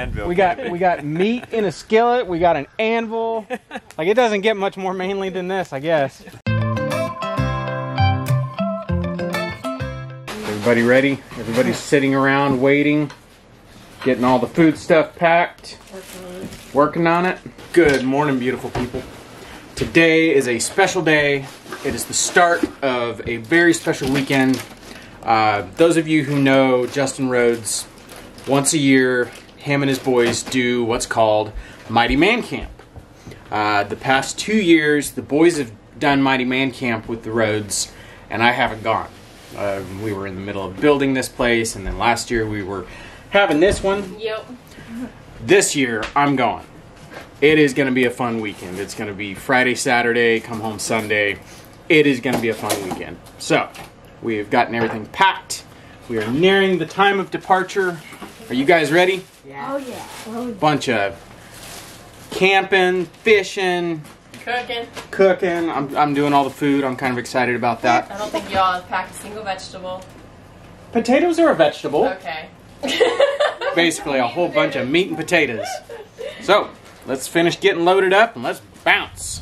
Anvil. We got we got meat in a skillet. We got an anvil. Like it doesn't get much more manly than this, I guess. Everybody ready? Everybody's sitting around waiting, getting all the food stuff packed, working on it. Good morning, beautiful people. Today is a special day. It is the start of a very special weekend. Uh, those of you who know Justin Rhodes, once a year, him and his boys do what's called Mighty Man Camp. Uh, the past two years, the boys have done Mighty Man Camp with the Rhodes, and I haven't gone. Uh, we were in the middle of building this place, and then last year we were having this one. Yep. This year, I'm going. It is going to be a fun weekend. It's going to be Friday, Saturday, come home Sunday. It is going to be a fun weekend. So, we have gotten everything packed. We are nearing the time of departure. Are you guys ready? Yeah. Oh yeah. Oh, yeah. Bunch of camping, fishing, Cooking. cooking. I'm, I'm doing all the food. I'm kind of excited about that. I don't think y'all have packed a single vegetable. Potatoes are a vegetable. Okay. Basically, a whole bunch of meat and potatoes. So, let's finish getting loaded up and let's bounce.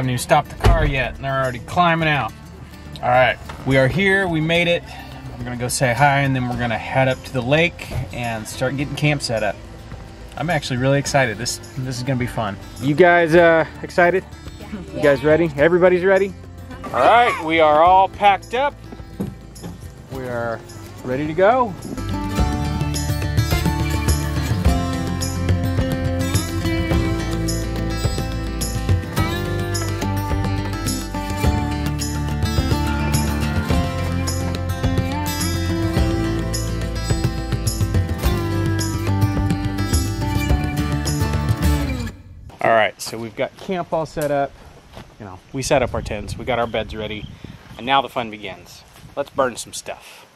Haven't even stopped the car yet, and they're already climbing out. All right, we are here. We made it. I'm gonna go say hi, and then we're gonna head up to the lake and start getting camp set up. I'm actually really excited. This this is gonna be fun. You guys uh, excited? You guys ready? Everybody's ready? All right, we are all packed up. We are ready to go. All right, so we've got camp all set up. You know, we set up our tents, we got our beds ready, and now the fun begins. Let's burn some stuff.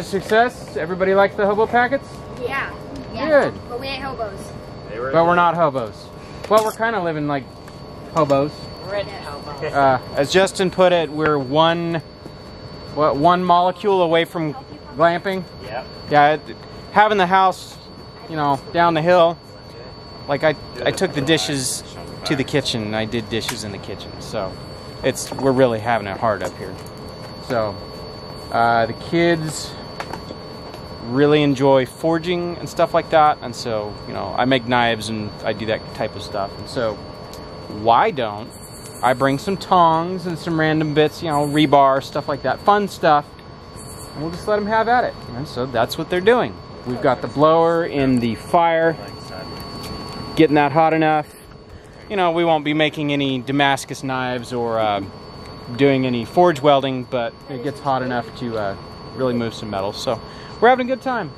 A success. Everybody liked the hobo packets? Yeah. yeah. Good. But we ain't hobos. But we're not hobos. Well, we're kind of living like hobos. Red hobo. Uh, as Justin put it, we're one, what, one molecule away from glamping. Yep. Yeah, it, having the house, you know, down the hill. Like I, I took the dishes to the kitchen. I did dishes in the kitchen, so it's we're really having it hard up here. So uh, the kids really enjoy forging and stuff like that, and so you know I make knives and I do that type of stuff. And so why don't I bring some tongs and some random bits, you know, rebar stuff like that, fun stuff, and we'll just let them have at it. And so that's what they're doing. We've got the blower in the fire, getting that hot enough. You know, we won't be making any Damascus knives or uh, doing any forge welding, but it gets hot enough to uh, really move some metal. So we're having a good time.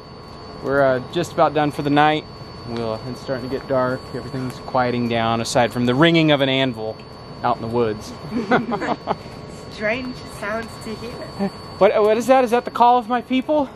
We're uh, just about done for the night. We'll, it's starting to get dark. Everything's quieting down, aside from the ringing of an anvil out in the woods. Strange sounds to hear. What, what is that? Is that the call of my people?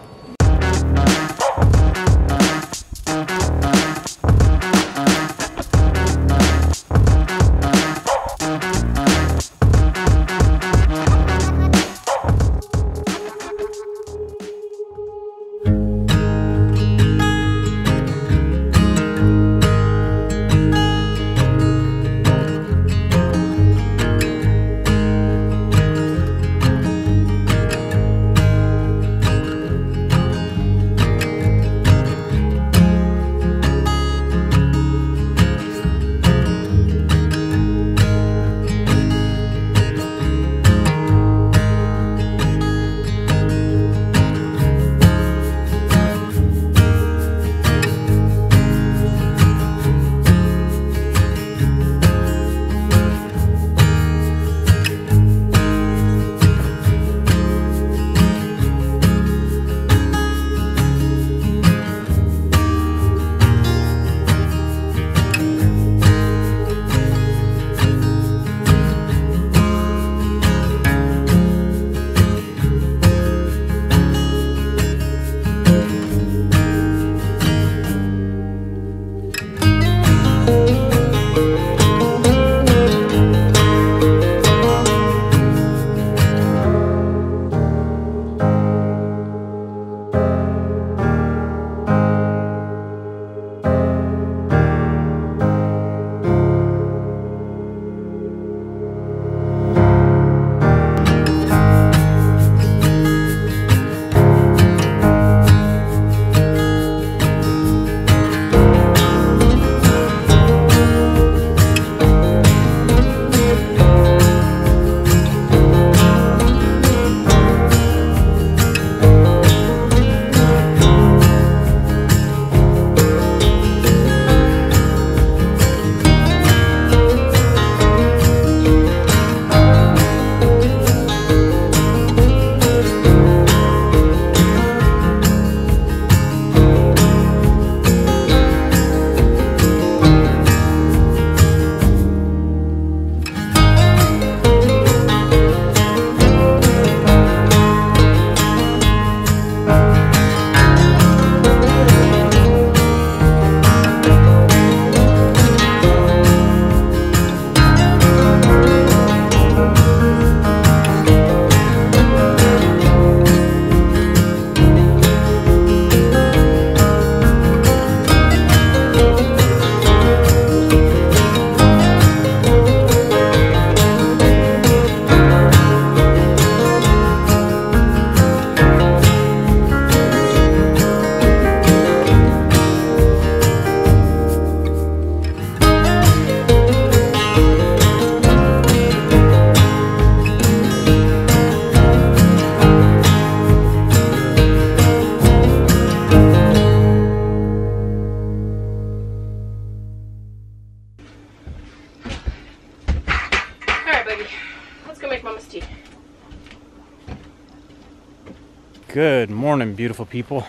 Good morning, beautiful people.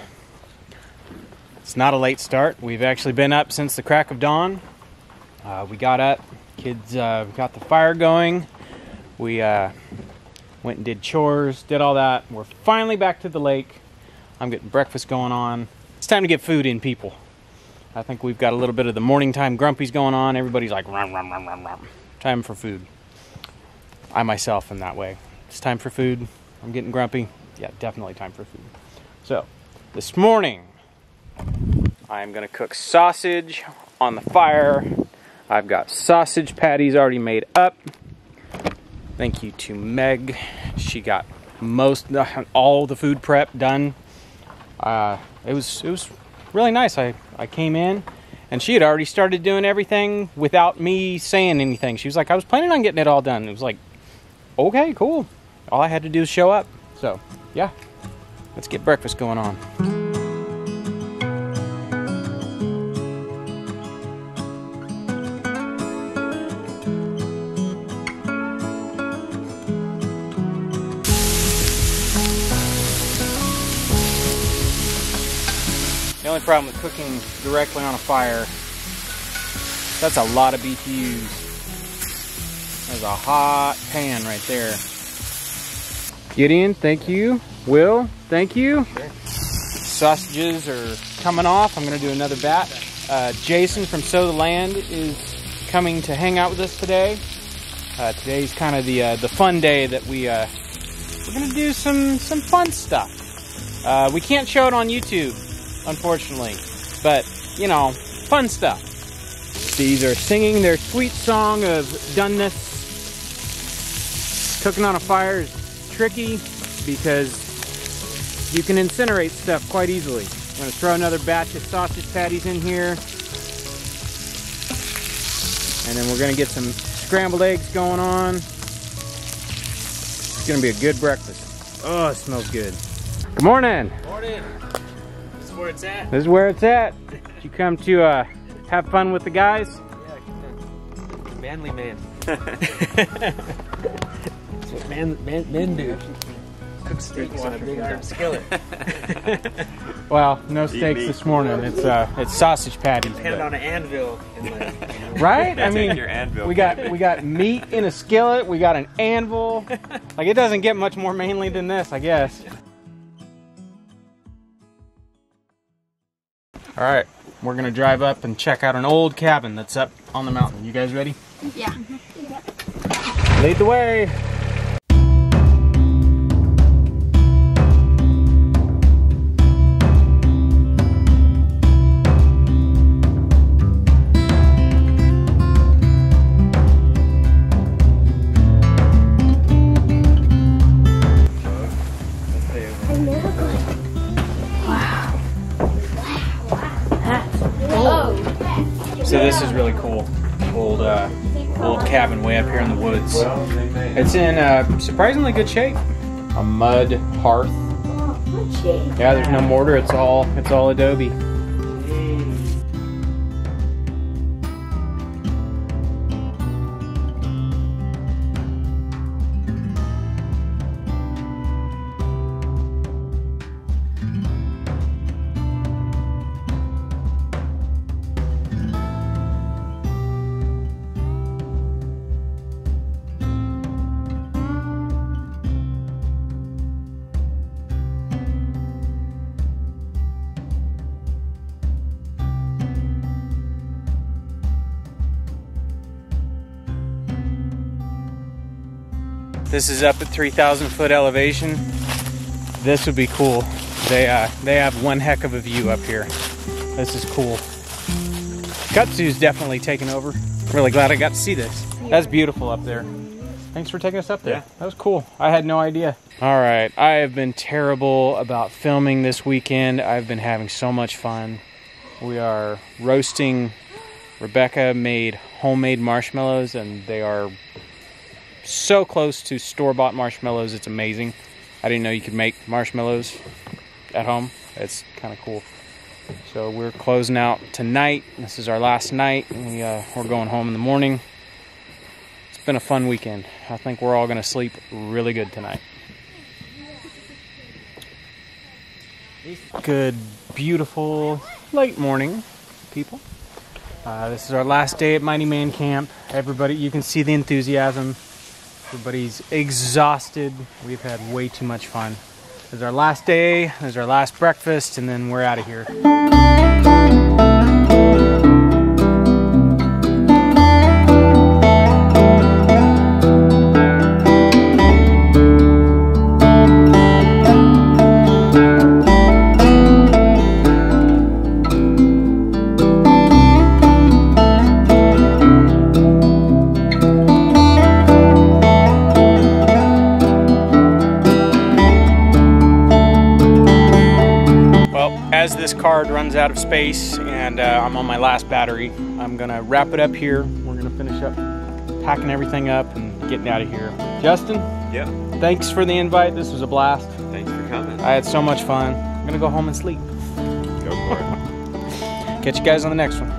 It's not a late start. We've actually been up since the crack of dawn. Uh, we got up, kids uh, got the fire going. We uh, went and did chores, did all that. We're finally back to the lake. I'm getting breakfast going on. It's time to get food in, people. I think we've got a little bit of the morning time grumpies going on. Everybody's like, rum, rum, rum, rum, rum. Time for food. I myself am that way. It's time for food. I'm getting grumpy. Yeah, definitely time for food. So, this morning, I'm to cook sausage on the fire. I've got sausage patties already made up. Thank you to Meg. She got most all the food prep done. Uh, it was it was really nice. I I came in and she had already started doing everything without me saying anything. She was like, "I was planning on getting it all done." It was like, "Okay, cool." All I had to do is show up. So, yeah. Let's get breakfast going on. The only problem with cooking directly on a fire, that's a lot of BTUs. There's a hot pan right there. Gideon, thank you. Will, thank you. Sausages are coming off. I'm gonna do another batch. Uh, Jason from Sow the Land is coming to hang out with us today. Uh, today's kind of the uh, the fun day that we uh, we're gonna do some some fun stuff. Uh, we can't show it on YouTube, unfortunately, but you know, fun stuff. These are singing their sweet song of doneness. Cooking on a fire is tricky because you can incinerate stuff quite easily. I'm gonna throw another batch of sausage patties in here. And then we're gonna get some scrambled eggs going on. It's gonna be a good breakfast. Oh, it smells good. Good morning. Morning. This is where it's at. This is where it's at. You come to uh, have fun with the guys. Yeah, manly man. That's what man, man, men do. Cook steaks on a big damn skillet. Well, no steaks this morning. It's uh, it's sausage patties. Hand it on an anvil. And like, Right? I mean, your anvil we got we got meat in a skillet. We got an anvil. Like it doesn't get much more manly than this, I guess. All right, we're gonna drive up and check out an old cabin that's up on the mountain. You guys ready? Yeah. Lead the way. In uh, surprisingly good shape. A mud hearth. Yeah, there's no mortar. It's all it's all adobe. This is up at 3,000 foot elevation. This would be cool. They uh, they have one heck of a view up here. This is cool. Kudzu's definitely taken over. Really glad I got to see this. That's beautiful up there. Thanks for taking us up there. Yeah. That was cool. I had no idea. All right, I have been terrible about filming this weekend. I've been having so much fun. We are roasting. Rebecca made homemade marshmallows, and they are so close to store bought marshmallows. It's amazing. I didn't know you could make marshmallows at home. It's kind of cool. So we're closing out tonight. This is our last night. We uh, we're going home in the morning. It's been a fun weekend. I think we're all gonna sleep really good tonight. Good, beautiful late morning, people. Uh, this is our last day at Mighty Man Camp. Everybody, you can see the enthusiasm. Everybody's exhausted. We've had way too much fun. This is our last day. This is our last breakfast, and then we're out of here. As this card runs out of space and uh, I'm on my last battery, I'm gonna wrap it up here. We're gonna finish up packing everything up and getting out of here. Justin, Yep. thanks for the invite. This was a blast. Thanks for coming. I had so much fun. I'm gonna go home and sleep. Go for it. Catch you guys on the next one.